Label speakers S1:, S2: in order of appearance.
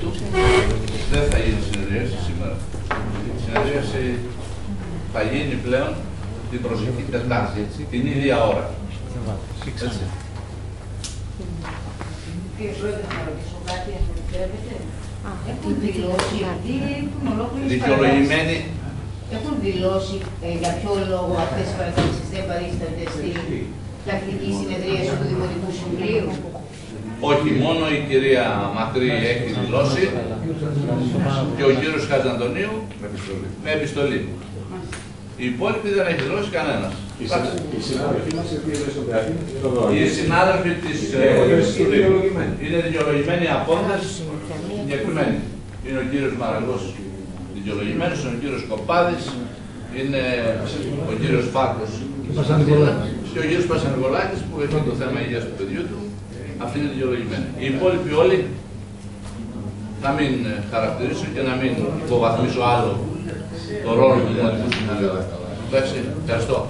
S1: τούτου δεν θα γίνει συνεδρίαση σήμερα. Η συνεδρίαση θα γίνει πλέον την προσεχή Τετάρτη, την ίδια ώρα. Έτσι.
S2: Κύριε Πρόεδρε, να ρωτήσω κάτι, αν μου επιτρέπετε. Έχουν δηλώσει αυτοί έχουν ολόκληρες
S1: Δικαιολογημένη,
S2: παρατάξεις. Έχουν δηλώσει ε, για ποιο λόγο αυτές οι παρατάξεις δεν παρίστανται στην τακτική συνεδρίαση του Δημοτικού Συμβουλίου.
S1: Όχι μόνο η κυρία Μακρύ έχει δηλώσει και ο κύριος Χατζαντονίου με επιστολή. Οι υπόλοιποι δεν έχει δηλώσει κανένας. Εντάξει.
S3: Οι συνάδελφοί μας οι οποίοι είναι στον Θεατή είναι το
S1: Οι συνάδελφοι της ε,
S3: Είναι δικαιολογημένοι.
S1: είναι δικαιολογημένοι απόντες συγκεκριμένοι. Είναι ο κύριος Μαραγός δικαιολογημένος, είναι ο κύριος Κοπάδης, είναι ο κύριος Φάκος και ο κύριος Πασανικολάκης που έχει το θέμα υγείας του παιδιού του. Αυτοί είναι δικαιολογημένοι. Οι υπόλοιποι όλοι να μην ε, χαρακτηρίσω και να μην υποβαθμίσω άλλο το ρόλο του Δημοτικού Συμβουλίου. Εντάξει, ευχαριστώ.